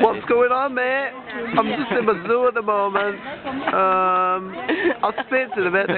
What's going on, mate? I'm just in my zoo at the moment. Um, I'll speak to the mate.